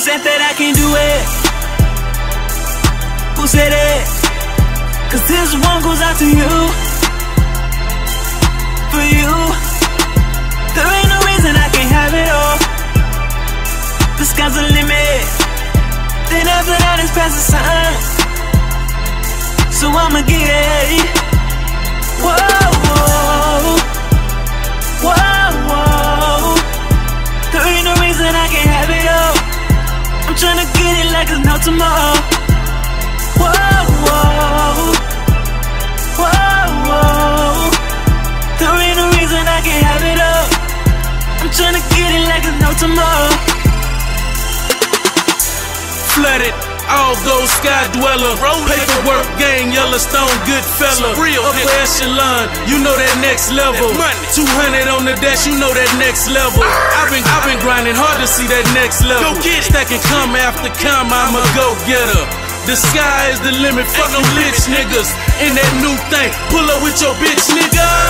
said that I can't do it? Who said it? Cause this one goes out to you. For you. There ain't no reason I can't have it all. The sky's the limit. Then after that, it's past the sign. So I'ma get it. Whoa. Tryna get it like there's no tomorrow. Whoa, whoa. Whoa, whoa. There ain't no reason I can't have it all. I'm tryna get it like there's no tomorrow. flooded. All those sky dweller, paperwork gang, Yellowstone, good fella. Real Upper echelon, you know that next level. 200 on the dash, you know that next level. I've been, I've been grinding hard to see that next level. Go get it. Stacking come after come, I'm a go getter. The sky is the limit, fuck no them bitch niggas. In that new thing, pull up with your bitch nigga.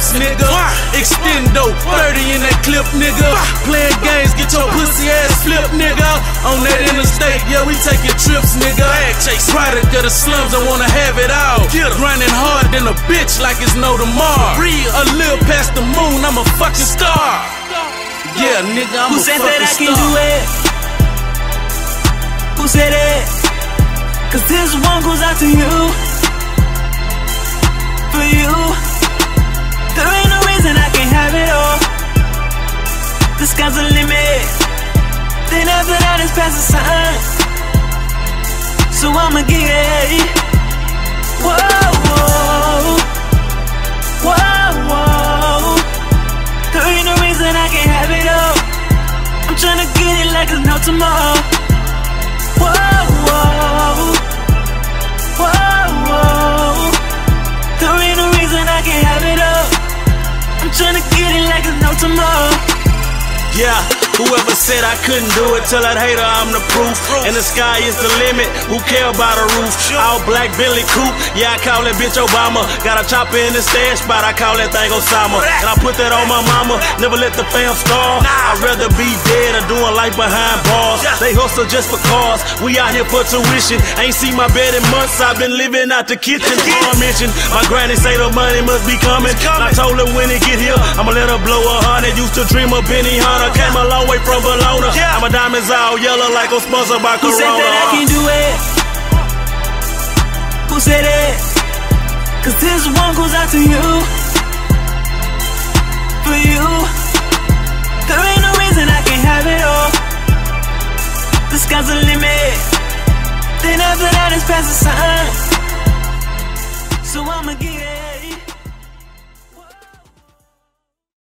Matte Black Rose, match your lips nigga. Extendo, 30 in that clip nigga. Playing games, get your pussy ass flip nigga. On that interstate, yeah, we taking trips nigga. Product of the slums, I wanna have it all. Grinding hard than a bitch like it's no tomorrow. Real. A little past the moon, I'm a fucking star. Yeah, nigga, I'm Who a said that I can do it? Who said it? Cause this one goes out to you. For you. That, past the sign. So I'ma get it. Whoa, whoa. Whoa, whoa. There ain't no reason I can't have it all. I'm tryna get it like there's no tomorrow. Whoa, whoa. Whoa, whoa. There ain't no reason I can't have it all. I'm tryna get it like there's no tomorrow. Yeah, whoever said I couldn't do it, tell that hater I'm the proof. And the sky is the limit. Who care about a roof? All black Billy Coupe. Yeah, I call that bitch Obama. Got a chopper in the stash spot. I call that thing Osama. And I put that on my mama. Never let the fam starve. I'd rather be dead or doing life behind bars. They hustle just for cars. We out here for tuition. Ain't seen my bed in months. I've been living out the kitchen. All mention. My granny say the money must be coming. I told her when it get here, I'ma let her blow a hundred. Used to dream of Benny Hunter. Came a long way from Bologna. Now my diamonds all yellow like I'm sponsored by Who Corona. said that I can do it? Who said it? Cause this one goes out to you. For you. There ain't no reason I can't have it all. The sky's the limit. Then after that, it's past the sign.